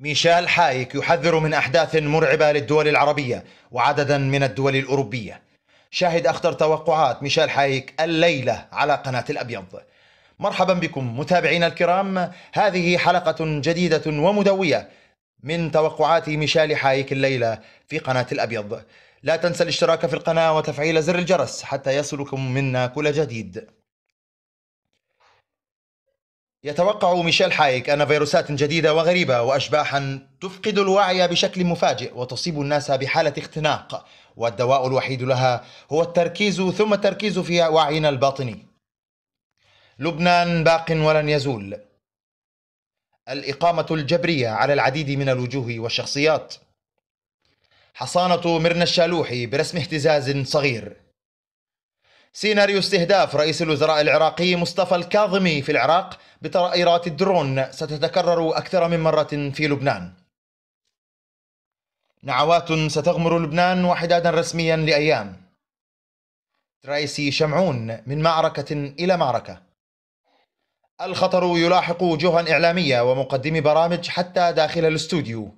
ميشيل حايك يحذر من أحداث مرعبة للدول العربية وعددا من الدول الأوروبية. شاهد أخطر توقعات ميشيل حايك الليلة على قناة الأبيض. مرحبا بكم متابعينا الكرام. هذه حلقة جديدة ومدوية من توقعات ميشيل حايك الليلة في قناة الأبيض. لا تنسى الاشتراك في القناة وتفعيل زر الجرس حتى يصلكم منا كل جديد. يتوقع ميشيل حايك أن فيروسات جديدة وغريبة وأشباحا تفقد الوعي بشكل مفاجئ وتصيب الناس بحالة اختناق. والدواء الوحيد لها هو التركيز ثم التركيز في وعينا الباطني. لبنان باق ولن يزول. الإقامة الجبرية على العديد من الوجوه والشخصيات. حصانة مرنا الشالوحي برسم اهتزاز صغير. سيناريو استهداف رئيس الوزراء العراقي مصطفى الكاظمي في العراق بطائرات الدرون ستتكرر أكثر من مرة في لبنان. نعوات ستغمر لبنان وحدادا رسميا لأيام. رئيسي شمعون من معركة إلى معركة. الخطر يلاحق وجوها إعلامية ومقدمي برامج حتى داخل الاستوديو.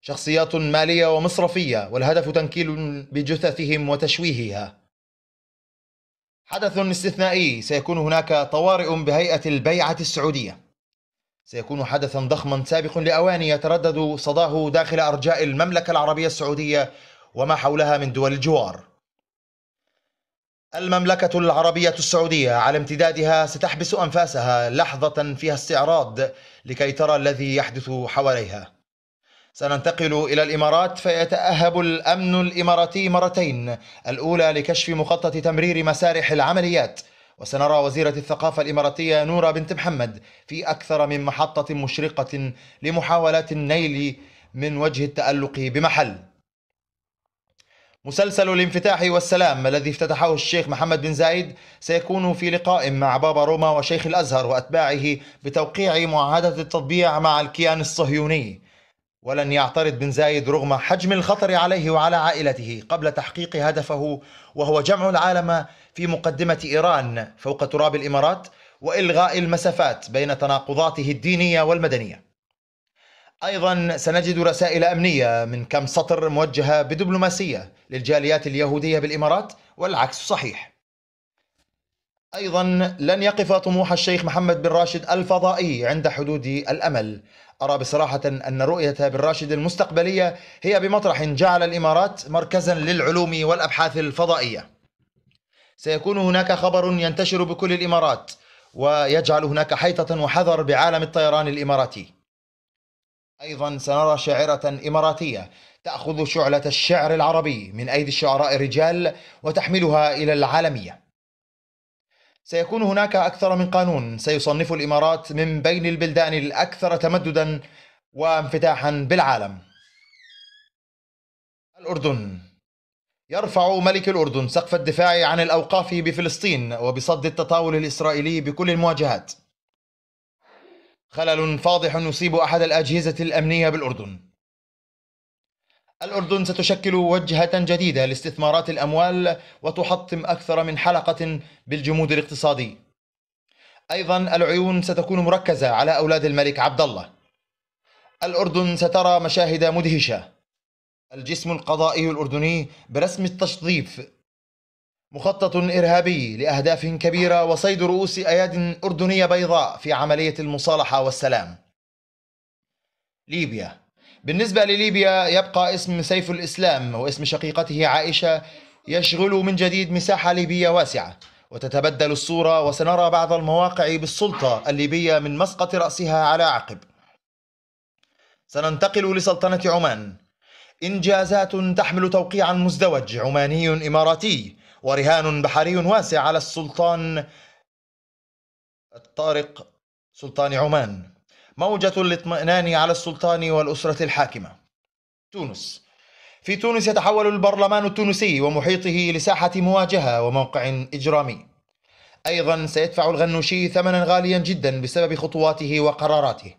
شخصيات مالية ومصرفية والهدف تنكيل بجثثهم وتشويهها. حدث استثنائي. سيكون هناك طوارئ بهيئة البيعة السعودية. سيكون حدثا ضخما سابق لأواني يتردد صداه داخل أرجاء المملكة العربية السعودية وما حولها من دول الجوار. المملكة العربية السعودية على امتدادها ستحبس أنفاسها لحظة فيها استعراض لكي ترى الذي يحدث حواليها. سننتقل إلى الإمارات فيتأهب الأمن الإماراتي مرتين الأولى لكشف مخطط تمرير مسارح العمليات. وسنرى وزيرة الثقافة الإماراتية نورا بنت محمد في أكثر من محطة مشرقة لمحاولات النيل من وجه التألق بمحل. مسلسل الانفتاح والسلام الذي افتتحه الشيخ محمد بن زايد سيكون في لقاء مع بابا روما وشيخ الأزهر وأتباعه بتوقيع معاهدة التطبيع مع الكيان الصهيوني. ولن يعترض بن زايد رغم حجم الخطر عليه وعلى عائلته قبل تحقيق هدفه وهو جمع العالم في مقدمة إيران فوق تراب الإمارات وإلغاء المسافات بين تناقضاته الدينية والمدنية. أيضا سنجد رسائل أمنية من كم سطر موجهة بدبلوماسية للجاليات اليهودية بالإمارات والعكس صحيح. أيضا لن يقف طموح الشيخ محمد بن راشد الفضائي عند حدود الأمل. أرى بصراحة أن رؤية بن راشد المستقبلية هي بمطرح جعل الإمارات مركزا للعلوم والأبحاث الفضائية. سيكون هناك خبر ينتشر بكل الإمارات ويجعل هناك حيطة وحذر بعالم الطيران الإماراتي. أيضا سنرى شاعرة إماراتية تأخذ شعلة الشعر العربي من أيدي الشعراء الرجال وتحملها إلى العالمية. سيكون هناك أكثر من قانون. سيصنف الإمارات من بين البلدان الأكثر تمددا وانفتاحا بالعالم. الأردن. يرفع ملك الأردن سقف الدفاع عن الأوقاف بفلسطين وبصد التطاول الإسرائيلي بكل المواجهات. خلل فاضح يصيب أحد الأجهزة الأمنية بالأردن. الأردن ستشكل وجهة جديدة لاستثمارات الأموال وتحطم أكثر من حلقة بالجمود الاقتصادي. أيضا العيون ستكون مركزة على أولاد الملك عبد الله. الأردن سترى مشاهد مدهشة. الجسم القضائي الأردني برسم التشظيف مخطط إرهابي لأهداف كبيرة وصيد رؤوس أياد أردنية بيضاء في عملية المصالحة والسلام. ليبيا بالنسبة لليبيا يبقى اسم سيف الإسلام واسم شقيقته عائشة يشغل من جديد مساحة ليبية واسعة. وتتبدل الصورة وسنرى بعض المواقع بالسلطة الليبية من مسقط رأسها على عقب. سننتقل لسلطنة عمان. إنجازات تحمل توقيعا مزدوج. عماني إماراتي. ورهان بحري واسع على السلطان الطارق سلطان عمان. موجة الاطمئنان على السلطان والأسرة الحاكمة. تونس. في تونس يتحول البرلمان التونسي ومحيطه لساحة مواجهة وموقع إجرامي. أيضا سيدفع الغنوشي ثمنا غاليا جدا بسبب خطواته وقراراته.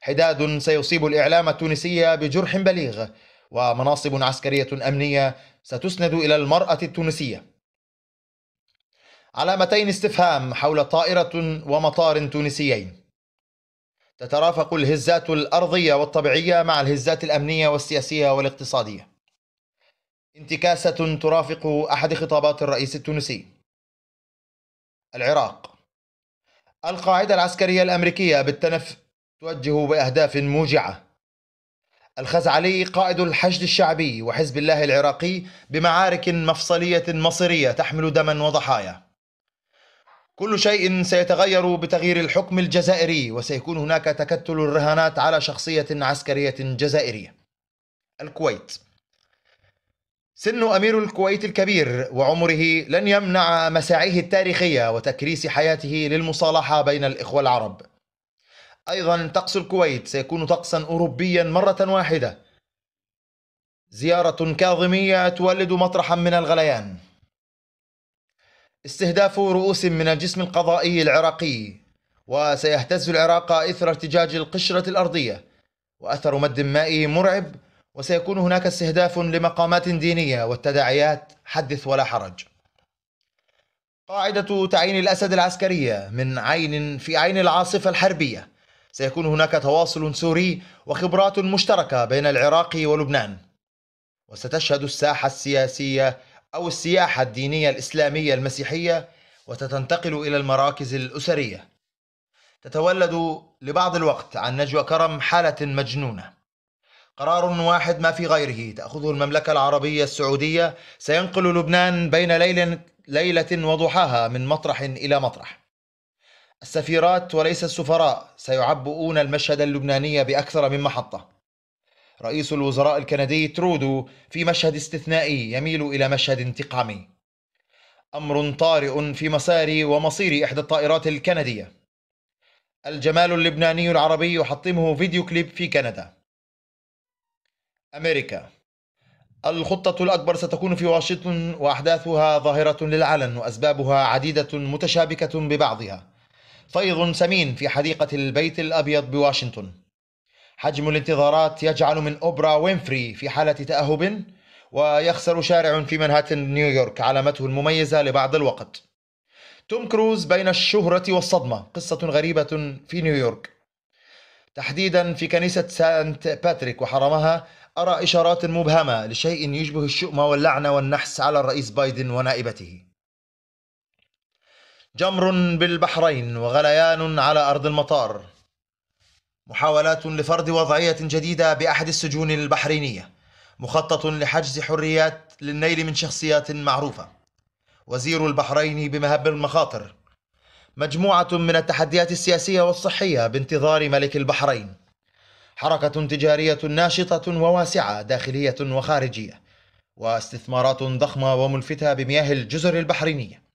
حداد سيصيب الإعلام التونسي بجرح بليغ ومناصب عسكرية أمنية ستسند إلى المرأة التونسية. علامتين استفهام حول طائرة ومطار تونسيين. تترافق الهزات الأرضية والطبيعية مع الهزات الأمنية والسياسية والاقتصادية. انتكاسة ترافق أحد خطابات الرئيس التونسي. العراق. القاعدة العسكرية الأمريكية بالتنف توجه بأهداف موجعة. الخزعلي قائد الحشد الشعبي وحزب الله العراقي بمعارك مفصلية مصيرية تحمل دما وضحايا. كل شيء سيتغير بتغيير الحكم الجزائري وسيكون هناك تكتل الرهانات على شخصية عسكرية جزائرية. الكويت. سن أمير الكويت الكبير وعمره لن يمنع مساعيه التاريخية وتكريس حياته للمصالحة بين الإخوة العرب. أيضا طقس الكويت سيكون طقسا أوروبيا مرة واحدة. زيارة كاظمية تولد مطرحا من الغليان. استهداف رؤوس من الجسم القضائي العراقي وسيهتز العراق إثر ارتجاج القشرة الأرضية وأثر مد مائي مرعب وسيكون هناك استهداف لمقامات دينية والتداعيات حدث ولا حرج. قاعدة تعيين الأسد العسكرية من عين في عين العاصفة الحربية. سيكون هناك تواصل سوري وخبرات مشتركة بين العراق ولبنان. وستشهد الساحة السياسية أو السياحة الدينية الإسلامية المسيحية وتتنتقل إلى المراكز الأسرية. تتولد لبعض الوقت عن نجوى كرم حالة مجنونة. قرار واحد ما في غيره تأخذه المملكة العربية السعودية. سينقل لبنان بين ليل ليلة وضحاها من مطرح إلى مطرح. السفيرات وليس السفراء سيعبؤون المشهد اللبناني بأكثر من محطة. رئيس الوزراء الكندي ترودو في مشهد استثنائي يميل إلى مشهد انتقامي. أمر طارئ في مسار ومصير إحدى الطائرات الكندية. الجمال اللبناني العربي يحطمه فيديو كليب في كندا. أمريكا. الخطة الأكبر ستكون في واشنطن وأحداثها ظاهرة للعلن وأسبابها عديدة متشابكة ببعضها. صيد سمين في حديقة البيت الأبيض بواشنطن. حجم الانتظارات يجعل من أوبرا وينفري في حالة تأهب ويخسر شارع في منهاتن نيويورك علامته المميزة لبعض الوقت. توم كروز بين الشهرة والصدمة قصة غريبة في نيويورك. تحديدا في كنيسة سانت باتريك وحرمها أرى إشارات مبهمة لشيء يشبه الشؤم واللعنة والنحس على الرئيس بايدن ونائبته. جمر بالبحرين وغليان على أرض المطار. محاولات لفرض وضعية جديدة بأحد السجون البحرينية مخطط لحجز حريات للنيل من شخصيات معروفة. وزير البحرين بمهب المخاطر مجموعة من التحديات السياسية والصحية بانتظار ملك البحرين. حركة تجارية ناشطة وواسعة داخلية وخارجية واستثمارات ضخمة وملفتة بمياه الجزر البحرينية.